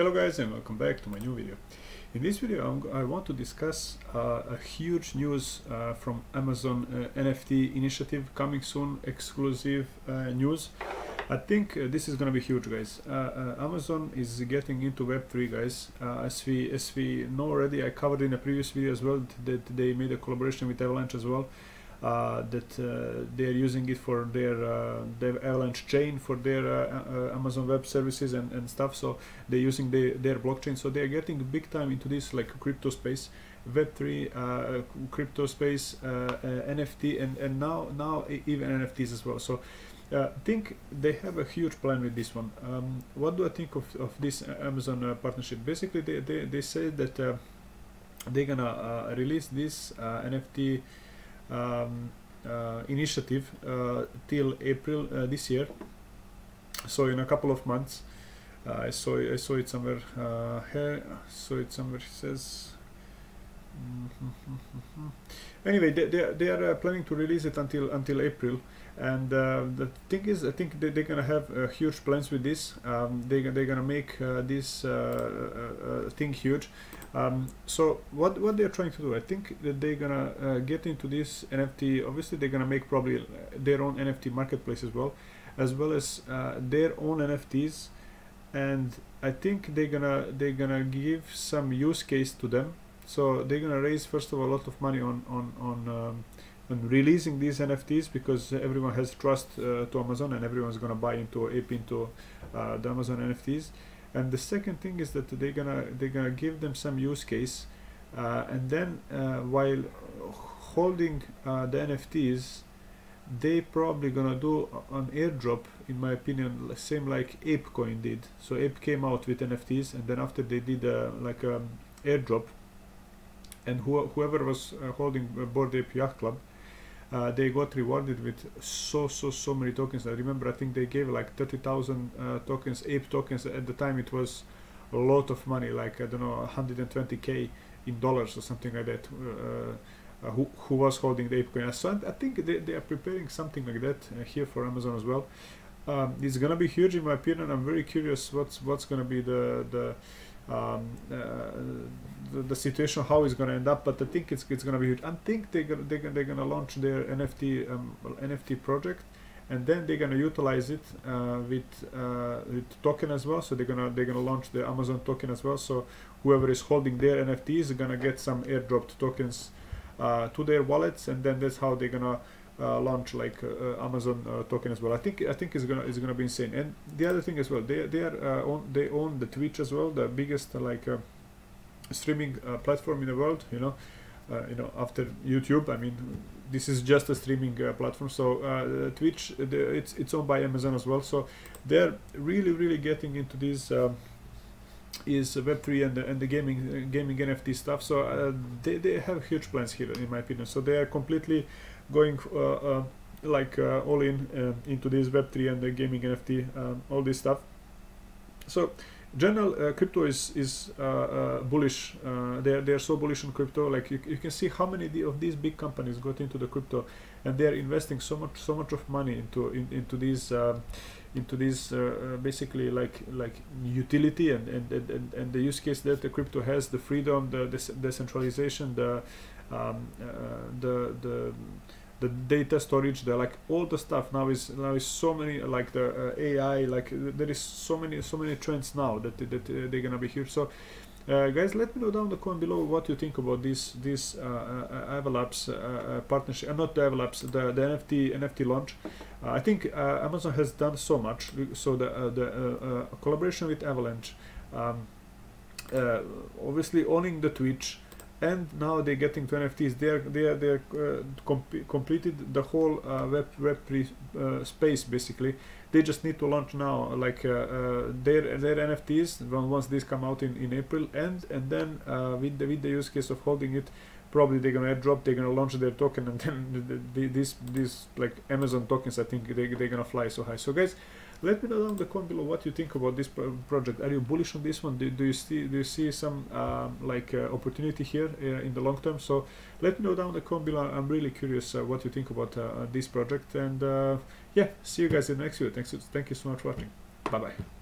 Hello guys and welcome back to my new video. In this video i want to discuss uh, a huge news uh, from Amazon uh, NFT initiative coming soon exclusive uh, news. I think uh, this is gonna be huge guys. Uh, Amazon is getting into web3 guys. as we as we know already I covered in a previous video as well that they made a collaboration with Avalanche as well that uh, they're using it for their uh, their Avalanche chain for their Amazon Web Services and, and stuff. So they're using the, their blockchain. So they're getting big time into this like crypto space. Web3, uh, crypto space, uh, uh, NFT, and, and now now even NFTs as well. So I think they have a huge plan with this one. Um, what do I think of, of this Amazon partnership? Basically, they, they, they say that they're gonna release this NFT um, uh, initiative uh, till April uh, this year. So in a couple of months, I saw I saw it somewhere here. Saw it somewhere. It says. anyway, they, they, they are planning to release it until until April and uh, the thing is i think they, they're gonna have uh, huge plans with this um, they, they're gonna make uh, this thing huge um, so what what they're trying to do, I think that they're gonna uh, get into this NFT. Obviously, they're gonna make probably their own NFT marketplace as well, as well as uh, their own NFTs, and I think they're gonna they're gonna give some use case to them. So they're gonna raise first of all a lot of money on on on. Um, on releasing these NFTs because everyone has trust uh, to Amazon and everyone's gonna buy into ape into uh, the Amazon NFTs and the second thing is that they're gonna they're gonna give them some use case uh, and then uh, while holding uh, the NFTs they probably gonna do an airdrop in my opinion same like ApeCoin did so Ape came out with NFTs and then after they did uh, like an um, airdrop and who, whoever was uh, holding Bored Ape Yacht Club uh, they got rewarded with so so so many tokens. I remember i think they gave like 30000 uh, tokens ape tokens. At the time it was a lot of money like i don't know 120k in dollars or something like that uh, uh, who, who was holding the ape coin. So i think they, they are preparing something like that uh, here for amazon as well. Um, it's gonna be huge in my opinion. I'm very curious what's what's gonna be the the um, uh, the, the, situation how it's going to end up but I think it's, it's going to be huge. I think they're gonna, they're, they're going to launch their NFT um, NFT project and then they're going to utilize it uh, with uh, with token as well. So they're gonna they're gonna launch the Amazon token as well. So whoever is holding their NFTs is gonna get some airdropped tokens uh, to their wallets and then that's how they're gonna uh, launch like uh, uh, Amazon token as well. I think I think it's gonna it's gonna be insane. And the other thing as well, they they are own, they own the Twitch as well, the biggest like streaming platform in the world. You know, you know after YouTube. I mean, this is just a streaming uh, platform so uh, twitch the, it's it's owned by amazon as well so they're really really getting into this um, is web3 and the, and the gaming uh, gaming nft stuff so they, they have huge plans here in my opinion so they are completely going uh, uh, like uh, all in into this Web3 and the gaming NFT, um, all this stuff. So general uh, crypto is is uh, uh, bullish they're they're so bullish on crypto like you, you can see how many of these big companies got into the crypto and they're investing so much so much of money into in, into these into this basically like like utility and and, and and the use case that the crypto has the freedom the, the decentralization the um, the the the data storage the like all the stuff. Now is now is so many like the uh, ai like there is so many so many trends now that, that uh, they're gonna be here. So uh, guys let me know down the comment below what you think about this this uh, uh, uh, uh, partnership not the Avalabs the, the NFT NFT launch. I think Amazon has done so much. So the the collaboration with Avalanche um, obviously owning the Twitch and now they're getting to NFTs. They are they are they are uh, com completed the whole uh, web web uh, space basically. They just need to launch now like uh, uh, their their NFTs once these come out in, in April and and then uh, with the with the use case of holding it. Probably they're gonna drop. They're gonna launch their token, and then the, the, these these like Amazon tokens. I think they they're gonna fly so high. So guys, let me know down the comment below what you think about this pro project. Are you bullish on this one? Do, do you see do you see some um, like uh, opportunity here uh, in the long term? So let me know down the comment below. I'm really curious uh, what you think about uh, this project. And uh, yeah, see you guys in the next video. Thanks. Thank you so much for watching. Bye bye.